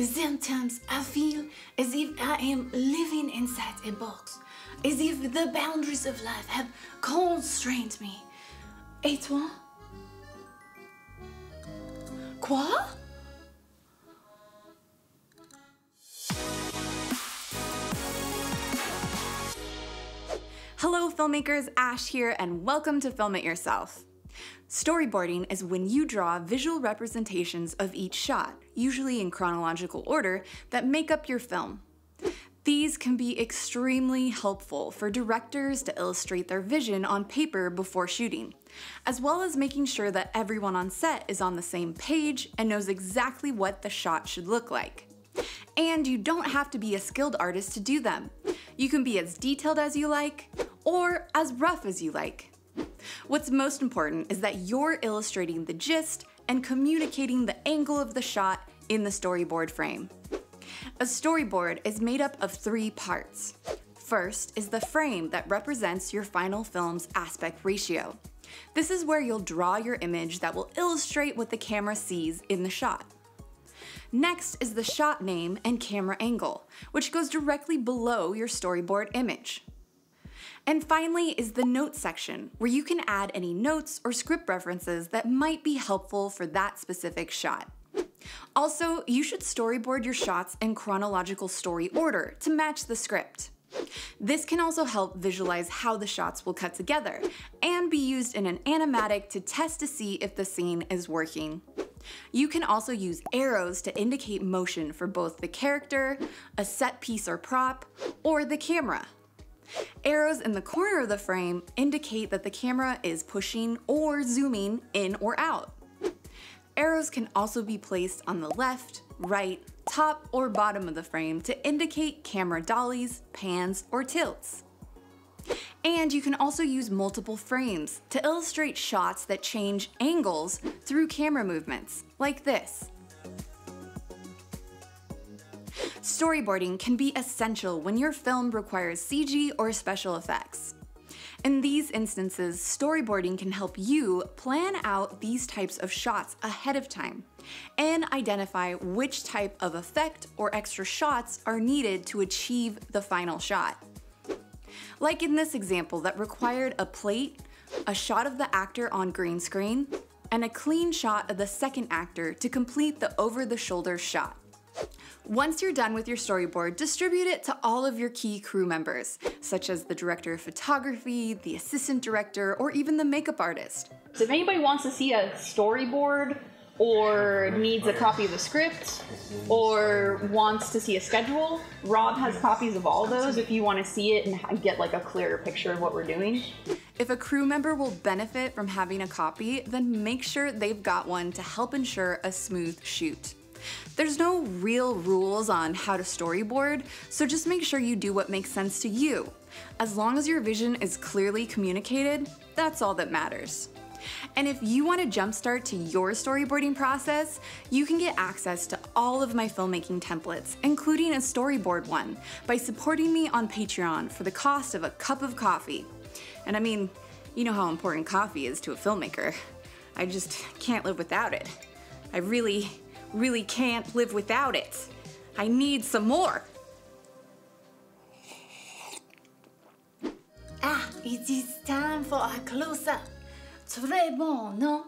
Sometimes I feel as if I am living inside a box, as if the boundaries of life have constrained me. Et toi? Quoi? Hello, filmmakers, Ash here, and welcome to Film It Yourself. Storyboarding is when you draw visual representations of each shot, usually in chronological order, that make up your film. These can be extremely helpful for directors to illustrate their vision on paper before shooting, as well as making sure that everyone on set is on the same page and knows exactly what the shot should look like. And you don't have to be a skilled artist to do them. You can be as detailed as you like, or as rough as you like. What's most important is that you're illustrating the gist and communicating the angle of the shot in the storyboard frame. A storyboard is made up of three parts. First is the frame that represents your final film's aspect ratio. This is where you'll draw your image that will illustrate what the camera sees in the shot. Next is the shot name and camera angle, which goes directly below your storyboard image. And finally is the notes section, where you can add any notes or script references that might be helpful for that specific shot. Also, you should storyboard your shots in chronological story order to match the script. This can also help visualize how the shots will cut together, and be used in an animatic to test to see if the scene is working. You can also use arrows to indicate motion for both the character, a set piece or prop, or the camera. Arrows in the corner of the frame indicate that the camera is pushing or zooming in or out. Arrows can also be placed on the left, right, top, or bottom of the frame to indicate camera dollies, pans, or tilts. And you can also use multiple frames to illustrate shots that change angles through camera movements, like this. Storyboarding can be essential when your film requires CG or special effects. In these instances, storyboarding can help you plan out these types of shots ahead of time and identify which type of effect or extra shots are needed to achieve the final shot. Like in this example that required a plate, a shot of the actor on green screen, and a clean shot of the second actor to complete the over-the-shoulder shot. Once you're done with your storyboard, distribute it to all of your key crew members, such as the director of photography, the assistant director, or even the makeup artist. So if anybody wants to see a storyboard or needs a copy of the script or wants to see a schedule, Rob has copies of all those if you want to see it and get like a clearer picture of what we're doing. If a crew member will benefit from having a copy, then make sure they've got one to help ensure a smooth shoot. There's no real rules on how to storyboard, so just make sure you do what makes sense to you. As long as your vision is clearly communicated, that's all that matters. And if you want to jumpstart to your storyboarding process, you can get access to all of my filmmaking templates, including a storyboard one, by supporting me on Patreon for the cost of a cup of coffee. And I mean, you know how important coffee is to a filmmaker. I just can't live without it. I really, really can't live without it. I need some more. Ah, it is time for a close-up. Très bon, no?